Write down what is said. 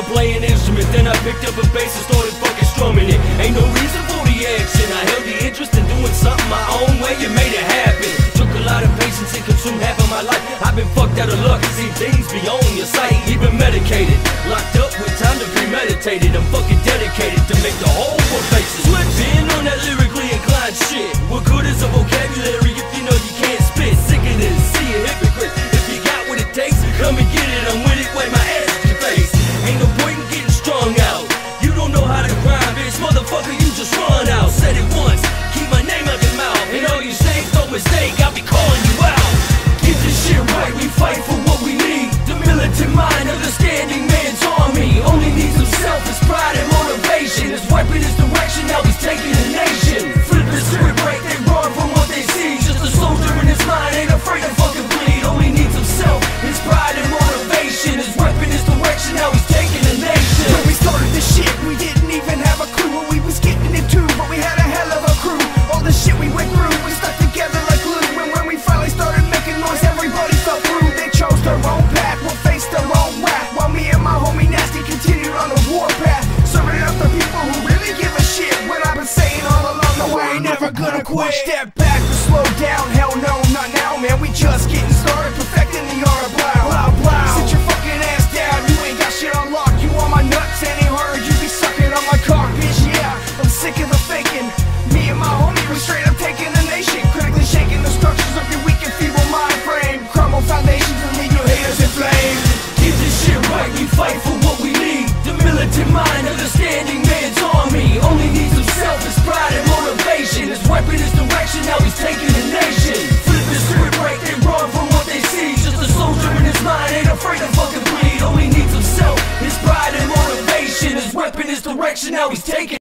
to play an instrument Then I picked up a bass and started fucking strumming it. Ain't no reason for the action. I held the interest in doing something my own way You made it happen. Took a lot of patience, and consumed half of my life. I've been fucked out of luck, see things beyond your sight. Even medicated, locked up with time to be meditated. I'm fucking dedicated to make the whole quick. Step back, to slow down. Hell no, not now, man. We just getting started, perfecting the art of blah blah blah. Sit your fucking ass down. You ain't got shit unlocked. You on my nuts, any harder. You be sucking on my cock, bitch. Yeah, I'm sick of the faking. Me and my homie, we straight up taking the nation, critically shaking the structures of your weak and feeble mind frame, crumble foundations and leave your haters in flames. Get this shit right, we fight for. direction, now he's taking.